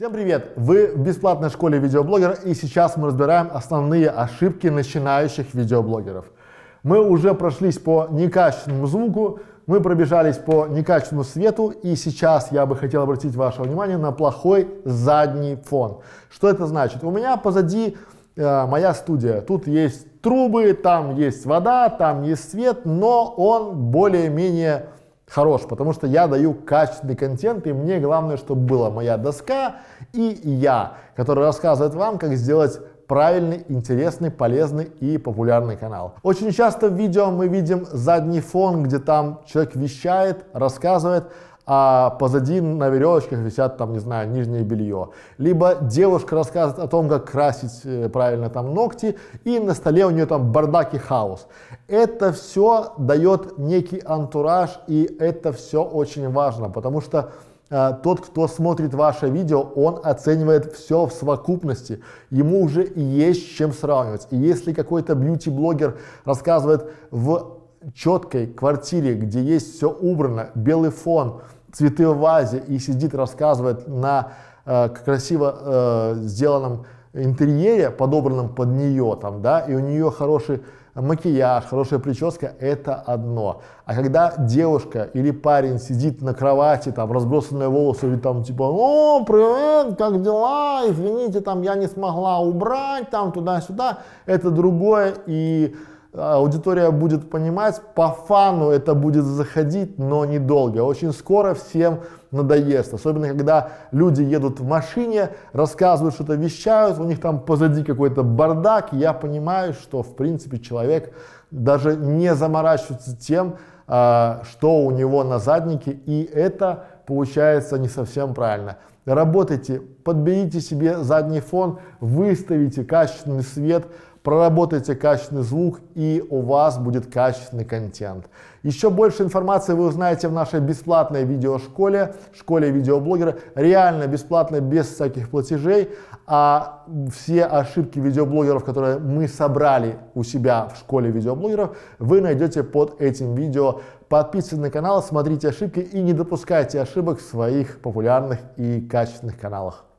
Всем привет! Вы в бесплатной школе видеоблогера и сейчас мы разбираем основные ошибки начинающих видеоблогеров. Мы уже прошлись по некачественному звуку, мы пробежались по некачественному свету и сейчас я бы хотел обратить ваше внимание на плохой задний фон. Что это значит? У меня позади э, моя студия. Тут есть трубы, там есть вода, там есть свет, но он более-менее хорош, потому что я даю качественный контент, и мне главное, чтобы была моя доска и я, который рассказывает вам, как сделать правильный, интересный, полезный и популярный канал. Очень часто в видео мы видим задний фон, где там человек вещает, рассказывает, а позади на веревочках висят там, не знаю, нижнее белье. Либо девушка рассказывает о том, как красить э, правильно там ногти, и на столе у нее там бардак и хаос. Это все дает некий антураж, и это все очень важно, потому что э, тот, кто смотрит ваше видео, он оценивает все в совокупности. Ему уже есть чем сравнивать. И если какой-то бьюти-блогер рассказывает в четкой квартире, где есть все убрано, белый фон, цветы в вазе и сидит, рассказывает на э, красиво э, сделанном интерьере, подобранном под нее, там, да, и у нее хороший макияж, хорошая прическа, это одно. А когда девушка или парень сидит на кровати, там, разбросанные волосы, или там, типа, о, привет, как дела, извините, там, я не смогла убрать, там, туда-сюда, это другое, и аудитория будет понимать, по фану это будет заходить, но недолго. Очень скоро всем надоест. Особенно, когда люди едут в машине, рассказывают, что-то вещают, у них там позади какой-то бардак. Я понимаю, что, в принципе, человек даже не заморачивается тем, а, что у него на заднике, и это получается не совсем правильно. Работайте, подберите себе задний фон, выставите качественный свет, проработайте качественный звук и у вас будет качественный контент. Еще больше информации вы узнаете в нашей бесплатной видеошколе, школе видеоблогера, реально бесплатно, без всяких платежей. А все ошибки видеоблогеров, которые мы собрали у себя в школе видеоблогеров, вы найдете под этим видео. Подписывайтесь на канал, смотрите ошибки и не допускайте ошибок в своих популярных и качественных каналах.